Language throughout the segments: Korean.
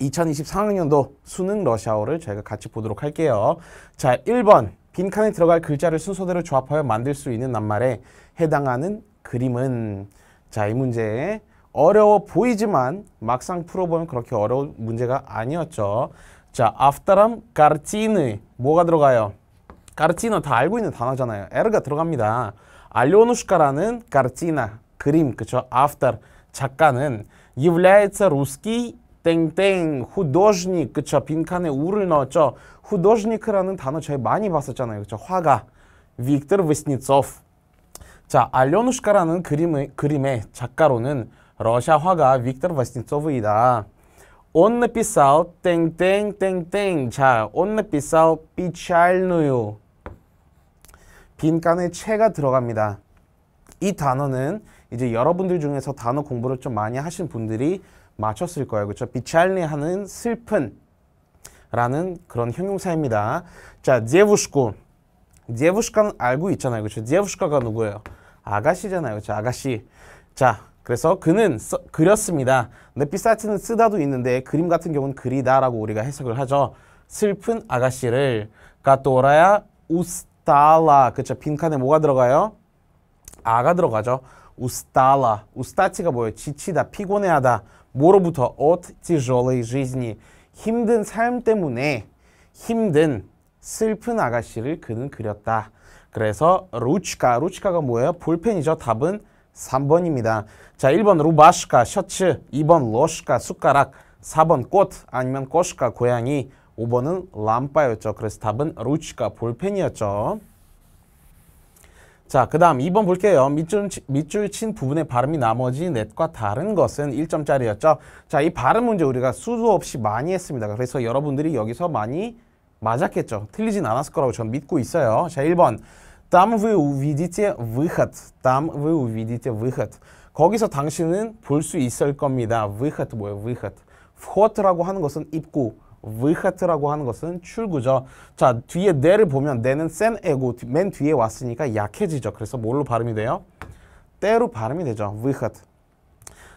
2024학년도 수능 러시아어를 저희가 같이 보도록 할게요. 자, 1번 빈칸에 들어갈 글자를 순서대로 조합하여 만들 수 있는 낱말에 해당하는 그림은 자, 이 문제 어려워 보이지만 막상 풀어보면 그렇게 어려운 문제가 아니었죠. 자, after함 картины 뭐가 들어가요? 까르티나 다 알고 있는 단어잖아요. 에르가 들어갑니다. 알료누시카라는 까르티나 그림 그쵸? автор 작가는 является русский 땡땡 후도즈닉 그쵸? 빈칸에 우를 넣었죠. 후도즈니크라는 단어 저희 많이 봤었잖아요. 그쵸? 화가. 빅터 베스니츠오프. 자 알료누슈카라는 그림의, 그림의 작가로는 러시아 화가 빅터 베스니츠오프이다. Он написал 땡땡땡땡. 자 Он написал печальную 빈칸에 채가 들어갑니다. 이 단어는 이제 여러분들 중에서 단어 공부를 좀 많이 하신 분들이 맞췄을 거예요. 그렇죠? 비찰리 하는 슬픈 라는 그런 형용사입니다. 자, девушку. девушka는 알고 있잖아요. 그렇죠? девушka가 누구예요? 아가씨잖아요. 그렇죠? 아가씨. 자, 그래서 그는 써, 그렸습니다. 근데 피사치는 쓰다도 있는데 그림 같은 경우는 그리다라고 우리가 해석을 하죠. 슬픈 아가씨를 가토라야 우스타라 그쵸 빈칸에 뭐가 들어가요? 아가 들어가죠. 우스타라 우스타치가 뭐예요? 지치다 피곤해하다 뭐로부터 от тяжелой жизни 힘든 삶 때문에 힘든 슬픈 아가씨를 그는 그렸다. 그래서 루치카 루치카가 뭐예요? 볼펜이죠. 답은 3번입니다. 자, 1번 루바시카 셔츠, 2번 로시카 숟가락, 4번 꽃 아니면 꼬시카 고양이, 5번은 람파였죠. 그래서 답은 루치카 볼펜이었죠. 자, 그 다음 2번 볼게요. 밑줄, 밑줄 친 부분의 발음이 나머지 넷과 다른 것은 1점짜리였죠. 자, 이 발음 문제 우리가 수도 없이 많이 했습니다. 그래서 여러분들이 여기서 많이 맞았겠죠. 틀리진 않았을 거라고 저는 믿고 있어요. 자, 1번. Там вы увидите выход. Там вы увидите выход. 거기서 당신은 볼 수 있을 겁니다. выход 뭐예요? выход. вход라고 하는 것은 입구. 위하트라고 하는 것은 출구죠. 자, 뒤에 내를 보면 내는 센 에고 맨 뒤에 왔으니까 약해지죠. 그래서 뭘로 발음이 돼요? 때로 발음이 되죠. 위하트.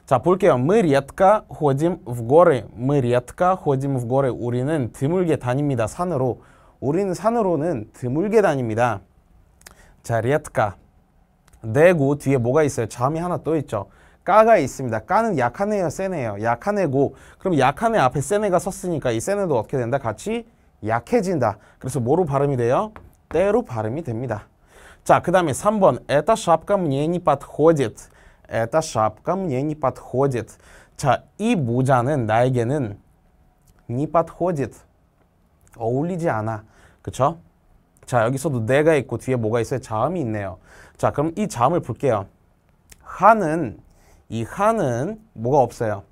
자, 볼게요. Мы редко ходим в горы. Мы редко ходим в горы. 우리는 드물게 다닙니다. 산으로. 우리는 산으로는 드물게 다닙니다. 자, редко. 내고 뒤에 뭐가 있어요? 잠이 하나 또 있죠. 까가 있습니다. 까는 약한 애요, 센 애요. 약한 애고 그럼 약한 애 앞에 센 애가 섰으니까 이 센 애도 어떻게 된다? 같이 약해진다. 그래서 뭐로 발음이 돼요? 때로 발음이 됩니다. 자, 그 다음에 3번. Эта шапка мне не подходит. Эта шапка мне не подходит. 자, 이 모자는 나에게는 не подходит. 어울리지 않아. 그쵸? 자, 여기서도 내가 있고 뒤에 뭐가 있어요? 자음이 있네요. 자, 그럼 이 자음을 볼게요. 하는 이 하는 뭐가 없어요?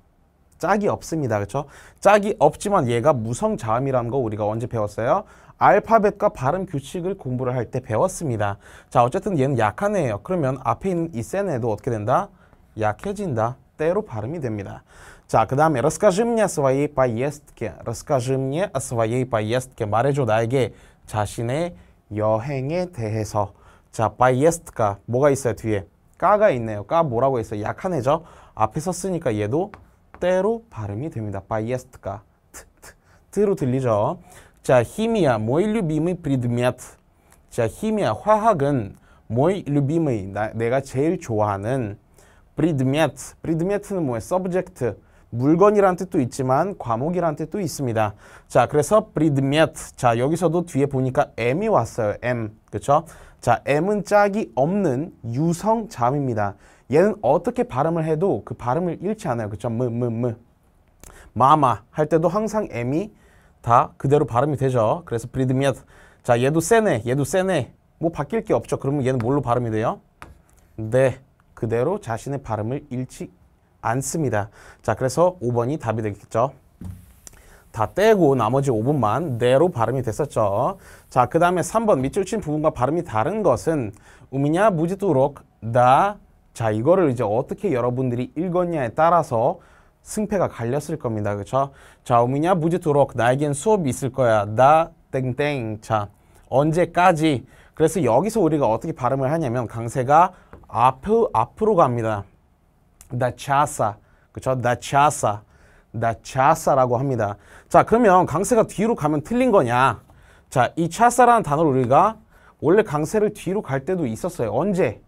짝이 없습니다. 그렇죠? 짝이 없지만 얘가 무성 자음이라는 거 우리가 언제 배웠어요? 알파벳과 발음 규칙을 공부를 할 때 배웠습니다. 자, 어쨌든 얘는 약한 애예요. 그러면 앞에 있는 이 센 애도 어떻게 된다? 약해진다. 때로 발음이 됩니다. 자, 그 다음에 расскажи мне о своей поездке. расскажи мне о своей поездке. 말해줘 나에게 자신의 여행에 대해서. 자, поездка 뭐가 있어요 뒤에? 까가 있네요. 까 뭐라고 했어요? 약한 애죠? 앞에 썼으니까 얘도 때로 발음이 됩니다. поездка 트, 트, 트로 들리죠. 자, химия. мой любимый предмет. 자, химия. 화학은 мой любимый. 내가 제일 좋아하는 предмет. предмет는 뭐예요? subject. 물건이란 뜻도 있지만 과목이란 뜻도 있습니다. 자, 그래서 предмет. 자, 여기서도 뒤에 보니까 m이 왔어요. m. 그렇죠? 자, m은 짝이 없는 유성 자음입니다. 얘는 어떻게 발음을 해도 그 발음을 잃지 않아요. 그렇죠? 무, 무, 무. мама 할 때도 항상 m이 다 그대로 발음이 되죠. 그래서 предмет. 자, 얘도 세네. 얘도 세네. 뭐 바뀔 게 없죠. 그러면 얘는 뭘로 발음이 돼요? 네. 그대로 자신의 발음을 잃지 않습니다. 자, 그래서 5번이 답이 되겠죠. 다 떼고 나머지 5분만 네로 발음이 됐었죠. 자, 그 다음에 3번 밑줄 친 부분과 발음이 다른 것은 우미냐 무지도록 다 자, 이거를 이제 어떻게 여러분들이 읽었냐에 따라서 승패가 갈렸을 겁니다. 그렇죠? 자, 우미냐 무지도록 나에겐 수업이 있을 거야. 다 땡땡. 자, 언제까지? 그래서 여기서 우리가 어떻게 발음을 하냐면 강세가 앞, 앞으로 갑니다. 다차사 그렇죠? 다차사 다차사라고 합니다. 자 그러면 강세가 뒤로 가면 틀린 거냐? 자 이 차사라는 단어를 우리가 원래 강세를 뒤로 갈 때도 있었어요. 언제?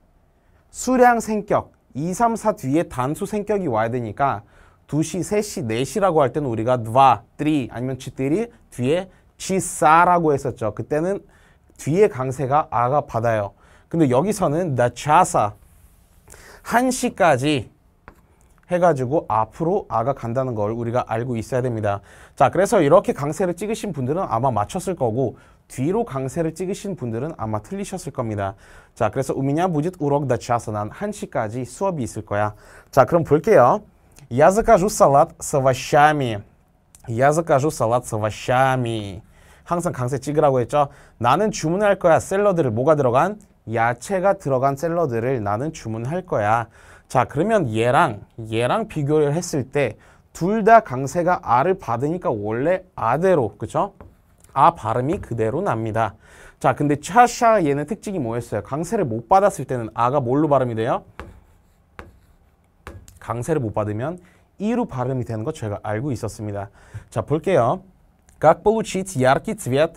수량 생격 2, 3, 4 뒤에 단수 생격이 와야 되니까 2시, 3시, 4시라고 할 때는 우리가 2, 3 아니면 4 뒤에 치사라고 했었죠. 그때는 뒤에 강세가 아가 받아요. 근데 여기서는 나차사 1시까지 해가지고 앞으로 아가 간다는 걸 우리가 알고 있어야 됩니다. 자, 그래서 이렇게 강세를 찍으신 분들은 아마 맞췄을 거고 뒤로 강세를 찍으신 분들은 아마 틀리셨을 겁니다. 자, 그래서 우미냐 부짓 우럭 다차서 난 1시까지 수업이 있을 거야. 자, 그럼 볼게요. Я закажу салат с овощами. Я закажу салат с овощами. 항상 강세 찍으라고 했죠. 나는 주문할 거야. 샐러드를 뭐가 들어간? 야채가 들어간 샐러드를 나는 주문할 거야. 자, 그러면 얘랑 얘랑 비교를 했을 때 둘 다 강세가 아를 받으니까 원래 아대로, 그쵸? 아 발음이 그대로 납니다. 자, 근데 차샤 얘는 특징이 뭐였어요? 강세를 못 받았을 때는 아가 뭘로 발음이 돼요? 강세를 못 받으면 이로 발음이 되는 거 제가 알고 있었습니다. 자, 볼게요. Как получить яркий цвет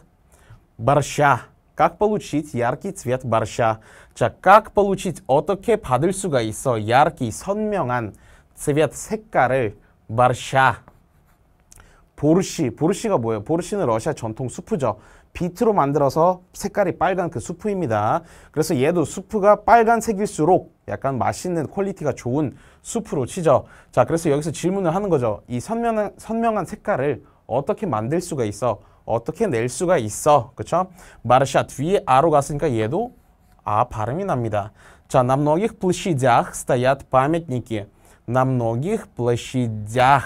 борща? Как получить яркий цвет борща? 자, как получить 어떻게 받을 수가 있어? яркий 선명한 цвет 색깔을 борща 보르시, 보르시가 뭐예요? 보르시는 러시아 전통 수프죠. 비트로 만들어서 색깔이 빨간 그 수프입니다. 그래서 얘도 수프가 빨간색일수록 약간 맛있는 퀄리티가 좋은 수프로 치죠. 자, 그래서 여기서 질문을 하는 거죠. 이 선명한, 선명한 색깔을 어떻게 만들 수가 있어? 어떻게 낼 수가 있어? 그쵸? 마르샤 뒤에 아로 갔으니까 얘도 아 발음이 납니다. 자, на многих площадях стоят памятники. На многих площадях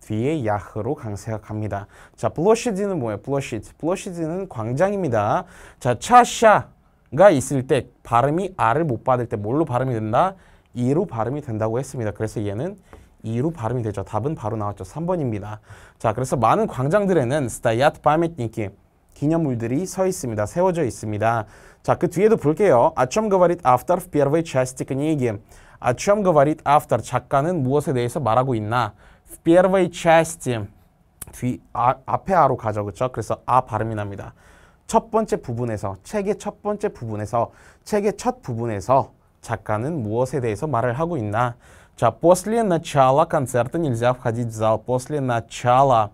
뒤에 야흐로 강세가 갑니다. 자, 플로시디는 뭐예요? 플로시드. 플로시디는 광장입니다. 자, 차샤가 있을 때 발음이 R을 못 받을 때 뭘로 발음이 된다? E로 발음이 된다고 했습니다. 그래서 얘는 E로 발음이 되죠. 답은 바로 나왔죠. 3번입니다. 자, 그래서 많은 광장들에는 스타얏 파메트니키 기념물들이 서 있습니다. 세워져 있습니다. 자, 그 뒤에도 볼게요. О чем говорит автор в первой части книги? О чем говорит автор? 작가는 무엇에 대해서 말하고 있나? в первой части 뒤 아, 앞에 아로 가죠. 그렇죠? 그래서 아 발음이 납니다. 첫 번째 부분에서 책의 첫 번째 부분에서 책의 첫 부분에서 작가는 무엇에 대해서 말을 하고 있나? 자, после начала концерта нельзя входить в зал. после начала.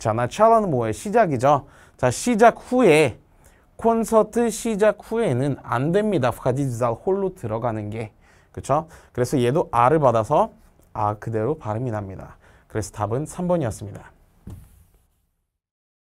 자, 마찰은 뭐의 시작이죠. 자, 시작 후에 콘서트 시작 후에는 안 됩니다. 카디지잘 홀로 들어가는 게. 그렇죠? 그래서 얘도 R을 받아서 아 그대로 발음이 납니다. 그래서 답은 3번이었습니다.